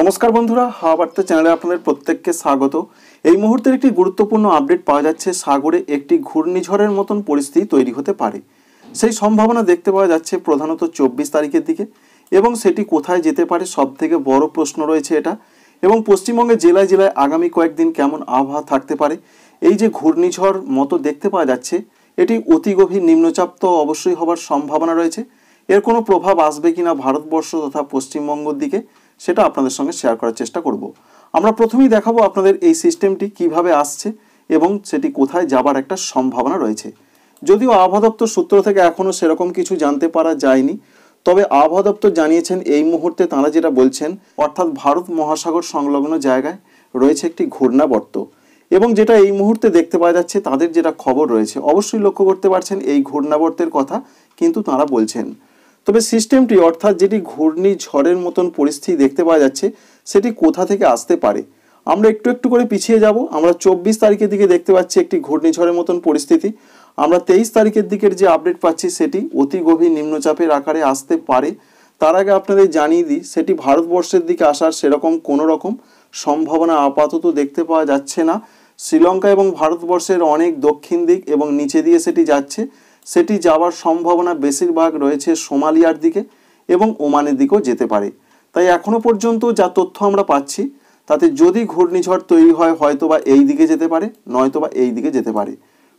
নমস্কার বন্ধুরা, হাওয়া বার্তা চ্যানেলে আপনাদের প্রত্যেককে স্বাগত। এই মুহূর্তের একটি গুরুত্বপূর্ণ আপডেট পাওয়া যাচ্ছে, সাগরে একটি ঘূর্ণিঝড়ের মতন পরিস্থিতি তৈরি হতে পারে। সেই সম্ভাবনা দেখতে পাওয়া যাচ্ছে প্রধানত চব্বিশ তারিখের দিকে, এবং সেটি কোথায় যেতে পারে সব থেকে বড় প্রশ্ন রয়েছে এটা। এবং পশ্চিমবঙ্গের জেলায় জেলায় আগামী কয়েকদিন কেমন আবহাওয়া থাকতে পারে, এই যে ঘূর্ণিঝড় মতো দেখতে পাওয়া যাচ্ছে, এটি অতি গভীর নিম্নচাপ তো অবশ্যই হবার সম্ভাবনা রয়েছে। এর কোনো প্রভাব আসবে কিনা ভারতবর্ষ তথা পশ্চিমবঙ্গের দিকে সেটা আপনাদের সঙ্গে শেয়ার করার চেষ্টা করব। আমরা প্রথমেই দেখাবো আপনাদের এই সিস্টেমটি কীভাবে আসছে এবং সেটি কোথায় যাবার একটা সম্ভাবনা রয়েছে। যদিও আবহাওয়া দপ্তর সূত্র থেকে এখনও সেরকম কিছু জানতে পারা যায়নি, তবে আবহাওয়া দপ্তর জানিয়েছেন এই মুহূর্তে তাঁরা যেটা বলছেন, অর্থাৎ ভারত মহাসাগর সংলগ্ন জায়গায় রয়েছে একটি ঘূর্ণাবর্ত এবং যেটা এই মুহূর্তে দেখতে পাওয়া যাচ্ছে, তাদের যেটা খবর রয়েছে, অবশ্যই লক্ষ্য করতে পারছেন এই ঘূর্ণাবর্তের কথা কিন্তু তাঁরা বলছেন। তবে সিস্টেমটি অর্থাৎ যেটি ঘূর্ণিঝড়ের মতন পরিস্থিতি দেখতে পাওয়া যাচ্ছে, সেটি কোথা থেকে আসতে পারে? আমরা একটু একটু করে পিছিয়ে যাব। আমরা চব্বিশ তারিখের দিকে দেখতে পাচ্ছি একটি ঘূর্ণিঝড়ের মতন পরিস্থিতি। আমরা তেইশ তারিখের দিকের যে আপডেট পাচ্ছি সেটি অতি গভীর নিম্নচাপের আকারে আসতে পারে। তার আগে আপনাদের জানিয়ে দিই, সেটি ভারতবর্ষের দিকে আসার সেরকম কোনো রকম সম্ভাবনা আপাতত দেখতে পাওয়া যাচ্ছে না। শ্রীলঙ্কা এবং ভারতবর্ষের অনেক দক্ষিণ দিক এবং নিচে দিয়ে সেটি যাচ্ছে। সেটি যাওয়ার সম্ভাবনা বেশিরভাগ রয়েছে সোমালিয়ার দিকে এবং ওমানের দিকেও যেতে পারে। তাই এখনও পর্যন্ত যা তথ্য আমরা পাচ্ছি, তাতে যদি ঘূর্ণিঝড় তৈরি হয় হয়তো বা এই দিকে যেতে পারে নয়তো বা এই দিকে যেতে পারে।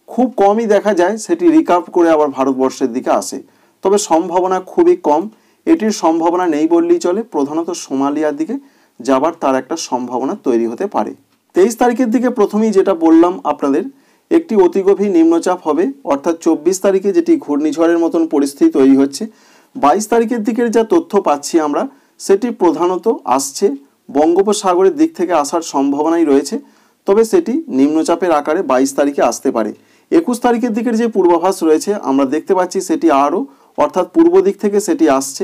খুব কমই দেখা যায়, সেটি রিকাভ করে আবার ভারতবর্ষের দিকে আসে। তবে সম্ভাবনা খুবই কম। এটির সম্ভাবনা নেই বললেই চলে। প্রধানত সোমালিয়ার দিকে যাবার তার একটা সম্ভাবনা তৈরি হতে পারে। তেইশ তারিখের দিকে প্রথমেই যেটা বললাম আপনাদের একটি অতি গভীর নিম্নচাপ হবে, অর্থাৎ চব্বিশ তারিখে যেটি ঘূর্ণিঝড়ের মতন পরিস্থিতি তৈরি হচ্ছে, বাইশ তারিখের দিকের যা তথ্য পাচ্ছি আমরা, সেটি প্রধানত আসছে বঙ্গোপসাগরের দিক থেকে আসার সম্ভাবনাই রয়েছে, তবে সেটি নিম্নচাপের আকারে বাইশ তারিখে আসতে পারে। একুশ তারিখের দিকের যে পূর্বাভাস রয়েছে, আমরা দেখতে পাচ্ছি সেটি আরও, অর্থাৎ পূর্ব দিক থেকে সেটি আসছে।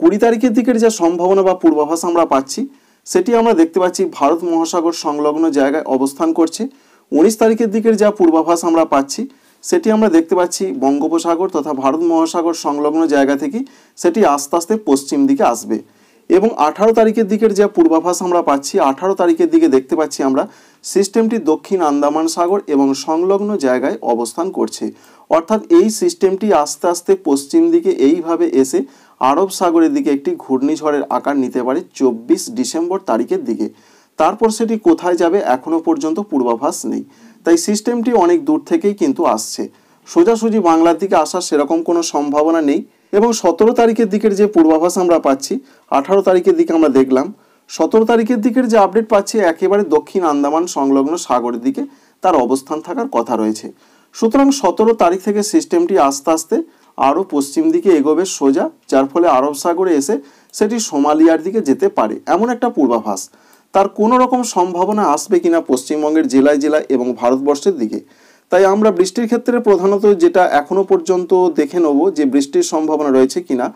কুড়ি তারিখের দিকের যা সম্ভাবনা বা পূর্বাভাস আমরা পাচ্ছি, সেটি আমরা দেখতে পাচ্ছি ভারত মহাসাগর সংলগ্ন জায়গায় অবস্থান করছে উনিশ তারিখের দিকের যা পূর্বাভাস আমরা পাচ্ছি, সেটি আমরা দেখতে পাচ্ছি বঙ্গোপসাগর তথা ভারত মহাসাগর সংলগ্ন জায়গা থেকে সেটি আস্তে আস্তে পশ্চিম দিকে আসবে। এবং আঠারো তারিখের দিকের যা পূর্বাভাস আমরা পাচ্ছি, আঠারো তারিখের দিকে দেখতে পাচ্ছি আমরা সিস্টেমটি দক্ষিণ আন্দামান সাগর এবং সংলগ্ন জায়গায় অবস্থান করছে। অর্থাৎ এই সিস্টেমটি আস্তে আস্তে পশ্চিম দিকে এইভাবে এসে আরব সাগরের দিকে একটি ঘূর্ণিঝড়ের আকার নিতে পারে চব্বিশ ডিসেম্বর তারিখের দিকে। তারপর সেটি কোথায় যাবে এখনও পর্যন্ত পূর্বাভাস নেই। তাই সিস্টেমটি অনেক দূর থেকেই কিন্তু আসছে। সোজাসুজি বাংলার দিকে আসার সেরকম কোনো সম্ভাবনা নেই এবং সতেরো তারিখের দিকের যে পূর্বাভাস আমরা পাচ্ছি, আঠারো তারিখের দিকে আমরা দেখলাম। সতেরো তারিখের দিকের যে আপডেট পাচ্ছি, একেবারে দক্ষিণ আন্দামান সংলগ্ন সাগরের দিকে তার অবস্থান থাকার কথা রয়েছে। সুতরাং সতেরো তারিখ থেকে সিস্টেমটি আস্তে আস্তে আরও পশ্চিম দিকে এগোবে সোজা, যার ফলে আরব সাগরে এসে সেটি সোমালিয়ার দিকে যেতে পারে, এমন একটা পূর্বাভাস। তার কোনো রকম সম্ভাবনা আসবে কিনা পশ্চিমবঙ্গের জেলায় জেলায় এবং ভারতবর্ষের দিকে? তাই আমরা বৃষ্টির ক্ষেত্রে প্রধানত যেটা এখনও পর্যন্ত দেখে নেব যে বৃষ্টির সম্ভাবনা রয়েছে কিনা।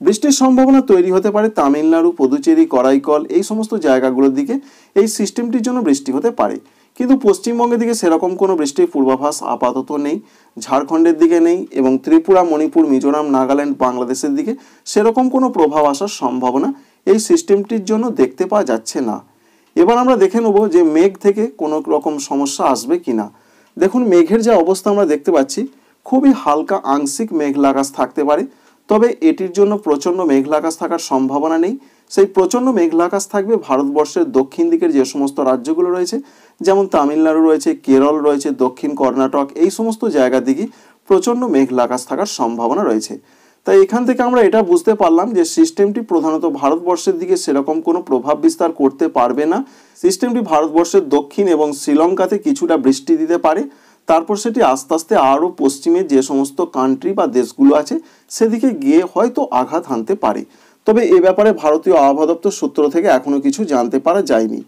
বৃষ্টির সম্ভাবনা তৈরি হতে পারে তামিলনাড়ু, পদুচেরি, করাইকল এই সমস্ত জায়গাগুলোর দিকে। এই সিস্টেমটির জন্য বৃষ্টি হতে পারে। কিন্তু পশ্চিমবঙ্গের দিকে সেরকম কোনো বৃষ্টির পূর্বাভাস আপাতত নেই। ঝাড়খণ্ডের দিকে নেই এবং ত্রিপুরা, মণিপুর, মিজোরাম, নাগাল্যান্ড, বাংলাদেশের দিকে সেরকম কোনো প্রভাব আসার সম্ভাবনা এই সিস্টেমটির জন্য দেখতে পাওয়া যাচ্ছে না। এবার আমরা দেখে নেব যে মেঘ থেকে কোনো রকম সমস্যা আসবে কি না দেখুন, মেঘের যে অবস্থা আমরা দেখতে পাচ্ছি, খুবই হালকা আংশিক মেঘলা আকাশ থাকতে পারে, তবে এটির জন্য প্রচণ্ড মেঘলা আকাশ থাকার সম্ভাবনা নেই। সেই প্রচণ্ড মেঘলা আকাশ থাকবে ভারতবর্ষের দক্ষিণ দিকের যে সমস্ত রাজ্যগুলো রয়েছে, যেমন তামিলনাড়ু রয়েছে, কেরল রয়েছে, দক্ষিণ কর্ণাটক, এই সমস্ত জায়গার দিকে প্রচণ্ড মেঘলা আকাশ থাকার সম্ভাবনা রয়েছে। তাই এখান থেকে আমরা এটা বুঝতে পারলাম যে সিস্টেমটি প্রধানত ভারতবর্ষের দিকে সেরকম কোনো প্রভাব বিস্তার করতে পারবে না। সিস্টেমটি ভারতবর্ষের দক্ষিণ এবং শ্রীলঙ্কাতে কিছুটা বৃষ্টি দিতে পারে। তারপর সেটি আস্তে আস্তে আরও পশ্চিমে যে সমস্ত কান্ট্রি বা দেশগুলো আছে, সেদিকে গিয়ে হয়তো আঘাত হানতে পারে। তবে এ ব্যাপারে ভারতীয় আবহাওয়া দপ্তর সূত্র থেকে এখনও কিছু জানতে পারা যায়নি।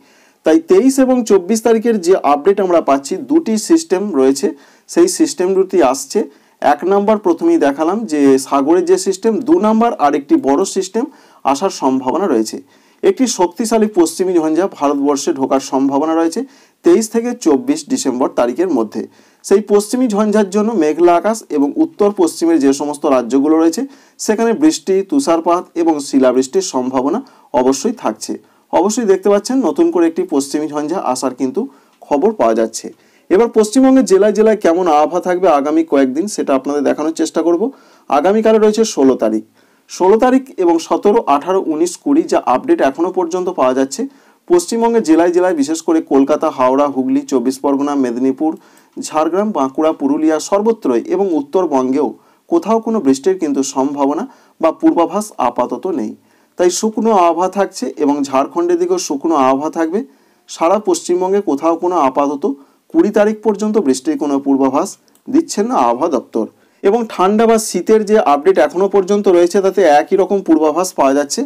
তাই তেইশ এবং চব্বিশ তারিখের যে আপডেট আমরা পাচ্ছি, দুটি সিস্টেম রয়েছে। সেই সিস্টেম দুটি আসছে। এক নাম্বার প্রথমেই দেখালাম যে সাগরের যে সিস্টেম দু নাম্বার আর একটি বড় সিস্টেম আসার সম্ভাবনা রয়েছে। একটি শক্তিশালী পশ্চিমী ঝঞ্ঝা ভারতবর্ষে ঢোকার সম্ভাবনা রয়েছে তেইশ থেকে চব্বিশ ডিসেম্বর তারিখের মধ্যে। সেই পশ্চিমী ঝঞ্ঝার জন্য মেঘলা আকাশ এবং উত্তর পশ্চিমের যে সমস্ত রাজ্যগুলো রয়েছে, সেখানে বৃষ্টি, তুষারপাত এবং শিলাবৃষ্টির সম্ভাবনা অবশ্যই থাকছে। অবশ্যই দেখতে পাচ্ছেন নতুন করে একটি পশ্চিমী ঝঞ্ঝা আসার কিন্তু খবর পাওয়া যাচ্ছে। এবার পশ্চিমবঙ্গের জেলায় জেলায় কেমন আবহাওয়া থাকবে আগামী কয়েকদিন সেটা আপনাদের দেখানোর চেষ্টা করব। আগামীকালে রয়েছে ষোলো তারিখ। ষোলো তারিখ এবং সতেরো, আঠারো, উনিশ, কুড়ি যা আপডেট এখনও পর্যন্ত পাওয়া যাচ্ছে। পশ্চিমবঙ্গের জেলায় জেলায় বিশেষ করে কলকাতা, হাওড়া, হুগলি, চব্বিশ পরগনা, মেদিনীপুর, ঝাড়গ্রাম, বাঁকুড়া, পুরুলিয়া সর্বত্রই এবং উত্তরবঙ্গেও কোথাও কোনো বৃষ্টির কিন্তু সম্ভাবনা বা পূর্বাভাস আপাতত নেই। তাই শুকনো আবহাওয়া থাকছে এবং ঝাড়খণ্ডের দিকেও শুকনো আবহাওয়া থাকবে। সারা পশ্চিমবঙ্গে কোথাও কোনো আপাতত কুড়ি তারিখ পর্যন্ত বৃষ্টির কোনো পূর্বাভাস দিচ্ছেন না আবহাওয়া দপ্তর। এবং ঠান্ডা বা শীতের যে আপডেট এখনও পর্যন্ত রয়েছে, তাতে একই রকম পূর্বাভাস পাওয়া যাচ্ছে।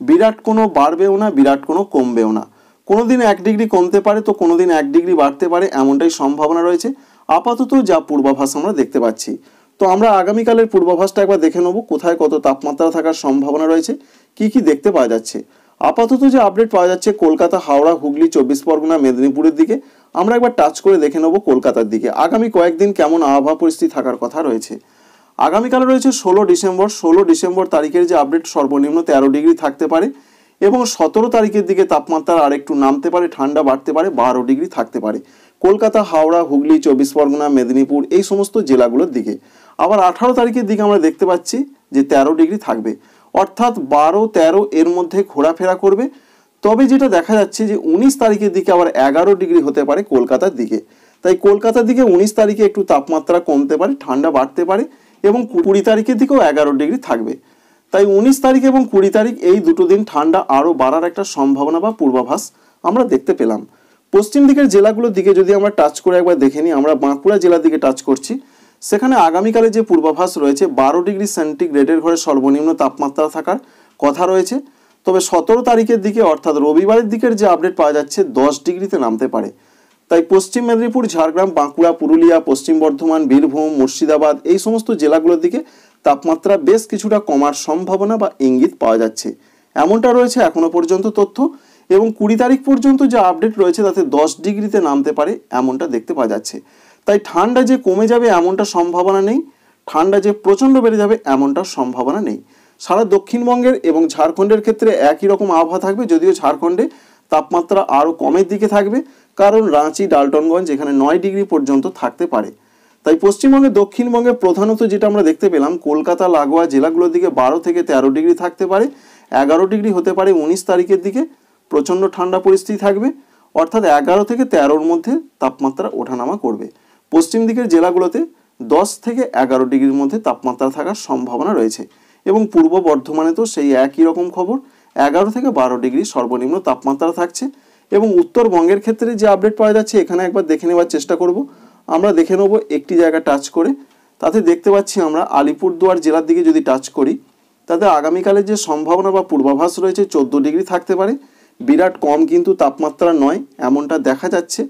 বিরাট কোনো বাড়বেও না, বিরাট কোনো কমবেও না। কোনো দিন এক ডিগ্রি কমতে পারে তো কোনো দিন এক ডিগ্রি বাড়তে পারে, এমনটাই সম্ভাবনা রয়েছে। আপাতত যা পূর্বাভাস আমরা দেখতে পাচ্ছি। তো আমরা আগামীকালের পূর্বাভাসটা একবার দেখে নেব, কোথায় কত তাপমাত্রা থাকার সম্ভাবনা রয়েছে, কি কি দেখতে পাওয়া যাচ্ছে। আপাতত যে আপডেট পাওয়া যাচ্ছে, কলকাতা, হাওড়া, হুগলি, চব্বিশ পরগনা, মেদিনীপুরের দিকে। আমরা একবার টাচ করে দেখে নেব কলকাতার দিকে। আগামী কয়েকদিন কেমন আবহাওয়া পরিস্থিতি থাকার কথা রয়েছে? আগামীকাল রয়েছে ষোলো ডিসেম্বর। ষোলো ডিসেম্বর তারিখের যে আপডেট সর্বনিম্ন তেরো ডিগ্রি থাকতে পারে এবং সতেরো তারিখের দিকে তাপমাত্রা আর একটু নামতে পারে, ঠান্ডা বাড়তে পারে, বারো ডিগ্রি থাকতে পারে। কলকাতা, হাওড়া, হুগলি, চব্বিশ পরগনা, মেদিনীপুর এই সমস্ত জেলাগুলোর দিকে। আবার আঠারো তারিখের দিকে আমরা দেখতে পাচ্ছি যে তেরো ডিগ্রি থাকবে। অর্থাৎ বারো তেরো এর মধ্যে ঘোরাফেরা করবে। তবে যেটা দেখা যাচ্ছে যে উনিশ তারিখের দিকে আবার এগারো ডিগ্রি হতে পারে কলকাতার দিকে। তাই কলকাতার দিকে উনিশ তারিখে একটু তাপমাত্রা কমতে পারে, ঠান্ডা বাড়তে পারে এবং কুড়ি তারিখের দিকেও এগারো ডিগ্রি থাকবে। তাই উনিশ তারিখ এবং কুড়ি তারিখ এই দুটো দিন ঠান্ডা আরও বাড়ার একটা সম্ভাবনা বা পূর্বাভাস আমরা দেখতে পেলাম। পশ্চিম দিকের জেলাগুলোর দিকে যদি আমরা টাচ করে একবার দেখে নিই, আমরা বাঁকুড়া জেলার দিকে টাচ করছি। সেখানে আগামীকালে যে পূর্বাভাস রয়েছে, বারো ডিগ্রি সেন্টিগ্রেডের ঘরে সর্বনিম্ন তাপমাত্রা থাকার কথা রয়েছে। তবে সতেরো তারিখের দিকে, অর্থাৎ রবিবারের দিকের যে আপডেট পাওয়া যাচ্ছে, দশ ডিগ্রিতে নামতে পারে। তাই পশ্চিম মেদিনীপুর, ঝাড়গ্রাম, বাঁকুড়া, পুরুলিয়া, পশ্চিম বর্ধমান, বীরভূম, মুর্শিদাবাদ এই সমস্ত জেলাগুলোর দিকে তাপমাত্রা বেশ কিছুটা কমার সম্ভাবনা বা ইঙ্গিত পাওয়া যাচ্ছে। এমনটা রয়েছে এখনও পর্যন্ত তথ্য এবং কুড়ি তারিখ পর্যন্ত যে আপডেট রয়েছে, তাতে দশ ডিগ্রিতে নামতে পারে এমনটা দেখতে পাওয়া যাচ্ছে। তাই ঠান্ডা যে কমে যাবে এমনটা সম্ভাবনা নেই, ঠান্ডা যে প্রচণ্ড বেড়ে যাবে এমনটা সম্ভাবনা নেই। সারা দক্ষিণবঙ্গের এবং ঝাড়খণ্ডের ক্ষেত্রে একই রকম আবহাওয়া থাকবে, যদিও ঝাড়খণ্ডে তাপমাত্রা আরও কমের দিকে থাকবে, কারণ রাঁচি, ডালটনগঞ্জ এখানে নয় ডিগ্রি পর্যন্ত থাকতে পারে। তাই পশ্চিমবঙ্গে দক্ষিণবঙ্গে প্রধানত যেটা আমরা দেখতে পেলাম, কলকাতা, লাগোয়া জেলাগুলোর দিকে বারো থেকে তেরো ডিগ্রি থাকতে পারে, এগারো ডিগ্রি হতে পারে উনিশ তারিখের দিকে, প্রচণ্ড ঠান্ডা পরিস্থিতি থাকবে, অর্থাৎ এগারো থেকে তেরোর মধ্যে তাপমাত্রা ওঠানামা করবে। পশ্চিম দিকের জেলাগুলোতে দশ থেকে এগারো ডিগ্রির মধ্যে তাপমাত্রা থাকার সম্ভাবনা রয়েছে। এবং পূর্ব বর্ধমানে তো সেই একই রকম খবর। এগারো থেকে বারো ডিগ্রি সর্বনিম্ন তাপমাত্রা থাকছে এবং উত্তরবঙ্গের ক্ষেত্রে যে আপডেট পাওয়া যাচ্ছে, এখানে একবার দেখে নেওয়ার চেষ্টা করব। আমরা দেখে নেব একটি জায়গা টাচ করে। তাতে দেখতে পাচ্ছি আমরা আলিপুরদুয়ার জেলার দিকে যদি টাচ করি, তাতে আগামীকালের যে সম্ভাবনা বা পূর্বাভাস রয়েছে, চোদ্দ ডিগ্রি থাকতে পারে। বিরাট কম কিন্তু তাপমাত্রা নয়, এমনটা দেখা যাচ্ছে।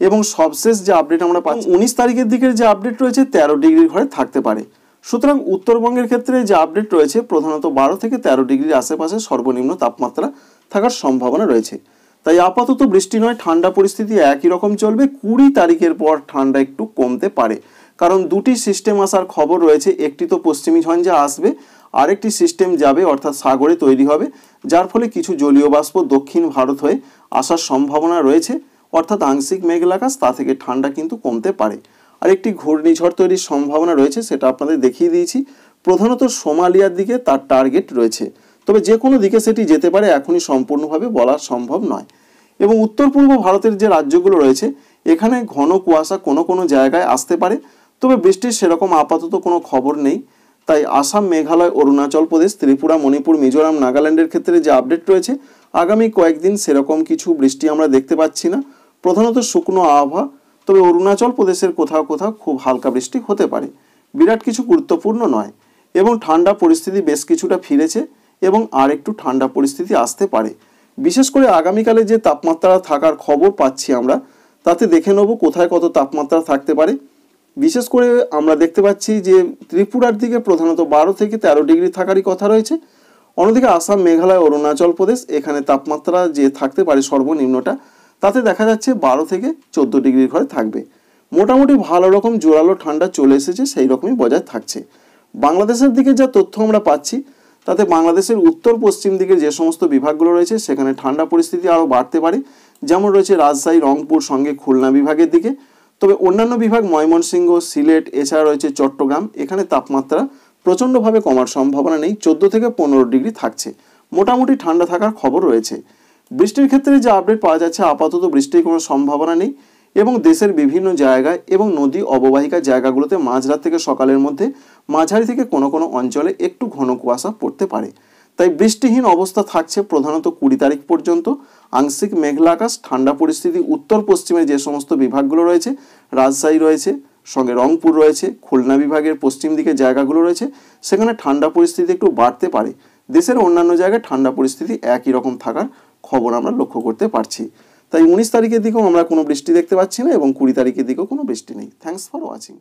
এবং সবশেষ যে আপডেট আমরা পাচ্ছি, উনিশ তারিখের দিকের যে আপডেট রয়েছে, তেরো ডিগ্রির ঘরে থাকতে পারে। সুতরাং উত্তরবঙ্গের ক্ষেত্রে যে আপডেট রয়েছে, প্রধানত বারো থেকে তেরো ডিগ্রির আশেপাশে সর্বনিম্ন তাপমাত্রা থাকার সম্ভাবনা রয়েছে। তাই আপাতত বৃষ্টি নয়, ঠান্ডা পরিস্থিতি একই রকম চলবে। কুড়ি তারিখের পর ঠান্ডা একটু কমতে পারে। কারণ দুটি সিস্টেম আসার খবর রয়েছে, একটি তো পশ্চিমী ঝঞ্ঝা আসবে, আরেকটি সিস্টেম যাবে, অর্থাৎ সাগরে তৈরি হবে, যার ফলে কিছু জলীয় বাষ্প দক্ষিণ ভারত হয়ে আসার সম্ভাবনা রয়েছে। অর্থাৎ আংশিক মেঘলা আকাশ, তা থেকে ঠান্ডা কিন্তু কমতে পারে। আর একটি ঘূর্ণিঝড় তৈরির সম্ভাবনা রয়েছে, সেটা আপনাদের দেখিয়ে দিয়েছি। প্রধানত সোমালিয়ার দিকে তার টার্গেট রয়েছে। তবে যে কোনো দিকে সেটি যেতে পারে, এখনই সম্পূর্ণভাবে বলা সম্ভব নয়। এবং উত্তর পূর্ব ভারতের যে রাজ্যগুলো রয়েছে, এখানে ঘন কুয়াশা কোনো কোনো জায়গায় আসতে পারে। তবে বৃষ্টির সেরকম আপাতত কোনো খবর নেই। তাই আসাম, মেঘালয়, অরুণাচল প্রদেশ, ত্রিপুরা, মণিপুর, মিজোরাম, নাগাল্যান্ডের ক্ষেত্রে যে আপডেট রয়েছে, আগামী কয়েকদিন সেরকম কিছু বৃষ্টি আমরা দেখতে পাচ্ছি না। প্রধানত শুকনো আবহাওয়া তবে অরুণাচল প্রদেশের কোথাও কোথাও খুব হালকা বৃষ্টি হতে পারে। বিরাট কিছু গুরুত্বপূর্ণ নয় এবং ঠান্ডা পরিস্থিতি বেশ কিছুটা ফিরেছে এবং আর একটু ঠান্ডা পরিস্থিতি আসতে পারে। বিশেষ করে আগামীকালে যে তাপমাত্রা থাকার খবর পাচ্ছি আমরা, তাতে দেখে নেব কোথায় কত তাপমাত্রা থাকতে পারে। বিশেষ করে আমরা দেখতে পাচ্ছি যে ত্রিপুরার দিকে প্রধানত বারো থেকে তেরো ডিগ্রি থাকারই কথা রয়েছে। অন্যদিকে আসাম, মেঘালয়, অরুণাচল প্রদেশ, এখানে তাপমাত্রা যে থাকতে পারে সর্বনিম্নটা তাতে দেখা যাচ্ছে বারো থেকে চোদ্দ ডিগ্রির ঘরে থাকবে। মোটামুটি ভালো রকম জোরালো ঠান্ডা চলে এসেছে, সেই রকমই বজায় থাকছে। বাংলাদেশের দিকে যা তথ্য আমরা পাচ্ছি, তাতে বাংলাদেশের উত্তর পশ্চিম দিকে যে সমস্ত বিভাগগুলো রয়েছে, সেখানে ঠান্ডা পরিস্থিতি আরও বাড়তে পারে। যেমন রয়েছে রাজশাহী, রংপুর, সঙ্গে খুলনা বিভাগের দিকে। তবে অন্যান্য বিভাগ ময়মনসিংহ, সিলেট, এছাড়া রয়েছে চট্টগ্রাম, এখানে তাপমাত্রা প্রচণ্ডভাবে কমার সম্ভাবনা নেই, চোদ্দ থেকে পনেরো ডিগ্রি থাকছে। মোটামুটি ঠান্ডা থাকার খবর রয়েছে। বৃষ্টির ক্ষেত্রে যে আপডেট পাওয়া যাচ্ছে, আপাতত বৃষ্টির কোনো সম্ভাবনা নেই এবং দেশের বিভিন্ন জায়গায় এবং নদী অববাহিকা জায়গাগুলোতে মাঝরাত থেকে সকালের মধ্যে মাঝারি থেকে কোনো কোনো অঞ্চলে একটু ঘন কুয়াশা পড়তে পারে। তাই বৃষ্টিহীন অবস্থা থাকছে প্রধানত কুড়ি তারিখ পর্যন্ত। আংশিক মেঘলা আকাশ, ঠান্ডা পরিস্থিতি, উত্তর পশ্চিমে যে সমস্ত বিভাগগুলো রয়েছে, রাজশাহী রয়েছে, সঙ্গে রংপুর রয়েছে, খুলনা বিভাগের পশ্চিম দিকে জায়গাগুলো রয়েছে, সেখানে ঠান্ডা পরিস্থিতি একটু বাড়তে পারে। দেশের অন্যান্য জায়গায় ঠান্ডা পরিস্থিতি একই রকম থাকার খবর আমরা লক্ষ্য করতে পারছি। তাই উনিশ তারিখের দিকেও আমরা কোনো বৃষ্টি দেখতে পাচ্ছি না এবং কুড়ি তারিখের দিকেও কোনো বৃষ্টি নেই। Thanks for watching